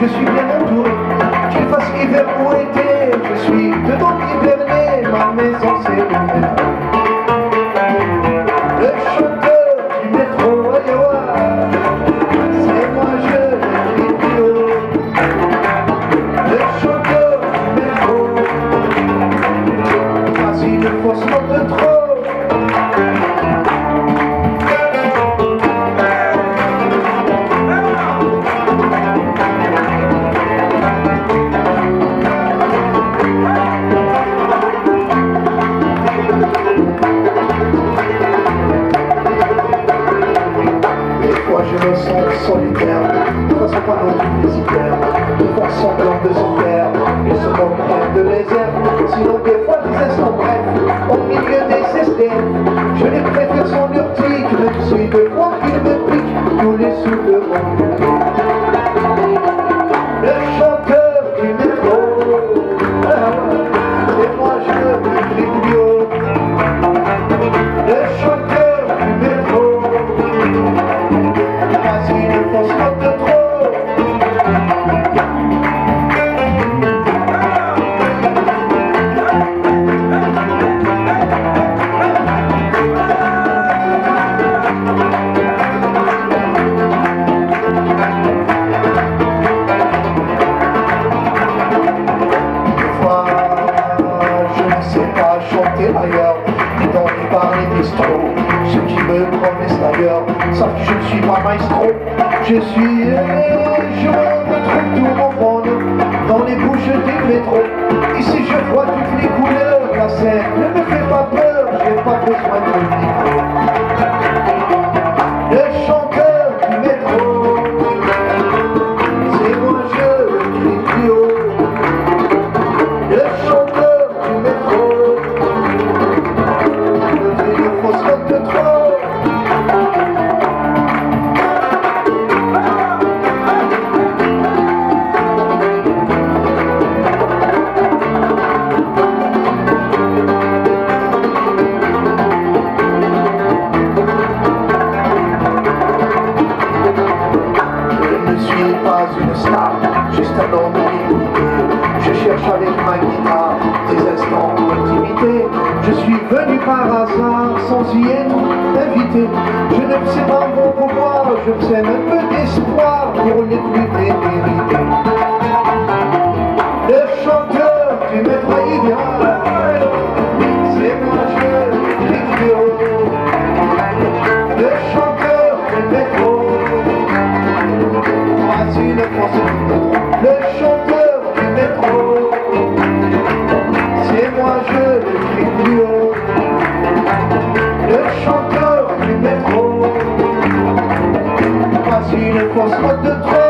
Je suis bien entouré. Qu'il fasse hiver ou été, je suis je me sens solitaire, face à pas non plus hésitaire, de faire semblant de son père, et se moquer de les airs, sinon des fois des instants brefs, au milieu des SDF, je les préfère sans urtique, même si de fois qu'ils me piquent tous les sous de mon me d'ailleurs savent que je ne suis pas maestro. Je suis je retrouve tout mon dans les bouches du métro. Ici je vois toutes les couleurs, la scène ne me fait pas peur, j'ai pas besoin de micro. Le chanteur une juste un limité. Je cherche avec ma guitare des instants d'intimité. Je suis venu par hasard sans y être invité. Je ne sais pas mon pouvoir, je sème un peu d'espoir pour les plus démérités. Le chanteur du maître y vient. Voici le. Le chanteur du métro. C'est moi je crie plus haut. Le chanteur du métro. Voici le fausse de